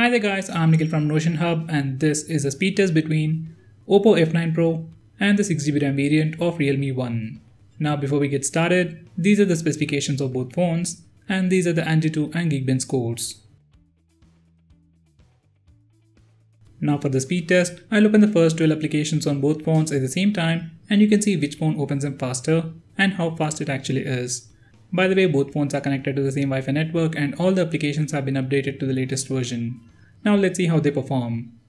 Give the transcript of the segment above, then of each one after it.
Hi there guys, I'm Nikhil from Notion Hub and this is a speed test between Oppo F9 Pro and the 6GB RAM variant of Realme 1. Now before we get started, these are the specifications of both phones and these are the Antutu and Geekbench scores. Now for the speed test, I'll open the first 12 applications on both phones at the same time and you can see which phone opens them faster and how fast it actually is. By the way, both phones are connected to the same Wi-Fi network and all the applications have been updated to the latest version. Now let's see how they perform.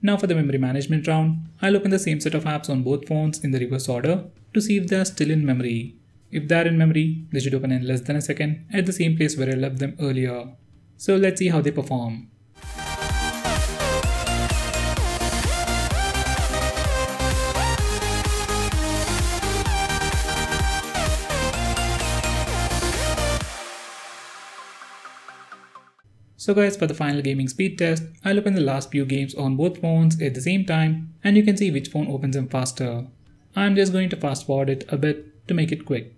Now for the memory management round, I'll open the same set of apps on both phones in the reverse order to see if they are still in memory. If they are in memory, they should open in less than a second at the same place where I left them earlier. So let's see how they perform. So guys, for the final gaming speed test, I'll open the last few games on both phones at the same time and you can see which phone opens them faster. I'm just going to fast forward it a bit to make it quick.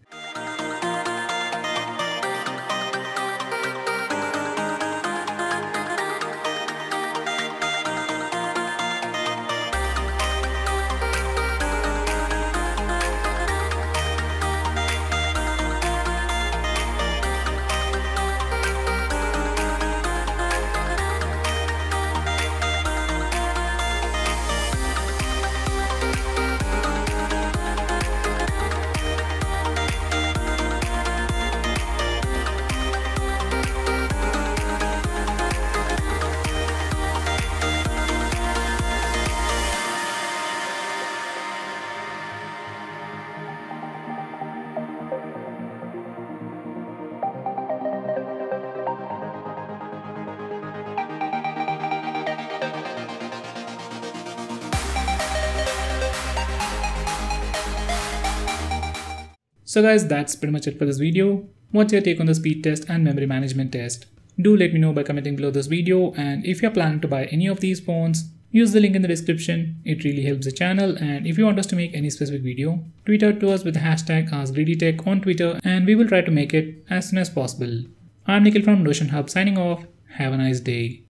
So guys, that's pretty much it for this video. What's your take on the speed test and memory management test? Do let me know by commenting below this video and if you're planning to buy any of these phones, use the link in the description. It really helps the channel and if you want us to make any specific video, tweet out to us with the hashtag AskGreedyTech on Twitter and we will try to make it as soon as possible. I'm Nikhil from Notion Hub signing off. Have a nice day.